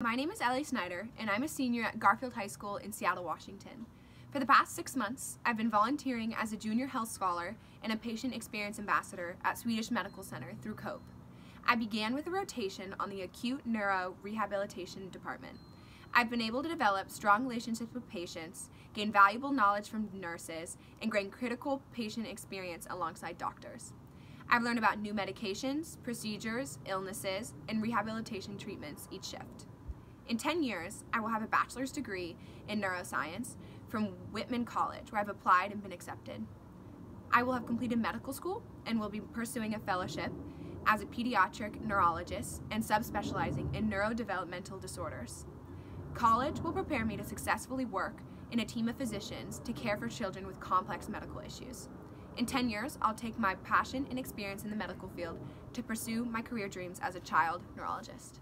My name is Ellie Snyder, and I'm a senior at Garfield High School in Seattle, Washington. For the past six months, I've been volunteering as a junior health scholar and a patient experience ambassador at Swedish Medical Center through COPE. I began with a rotation on the acute neuro rehabilitation department. I've been able to develop strong relationships with patients, gain valuable knowledge from nurses, and gain critical patient experience alongside doctors. I've learned about new medications, procedures, illnesses, and rehabilitation treatments each shift. In 10 years, I will have a bachelor's degree in neuroscience from Whitman College, where I've applied and been accepted. I will have completed medical school and will be pursuing a fellowship as a pediatric neurologist and subspecializing in neurodevelopmental disorders. College will prepare me to successfully work in a team of physicians to care for children with complex medical issues. In 10 years, I'll take my passion and experience in the medical field to pursue my career dreams as a child neurologist.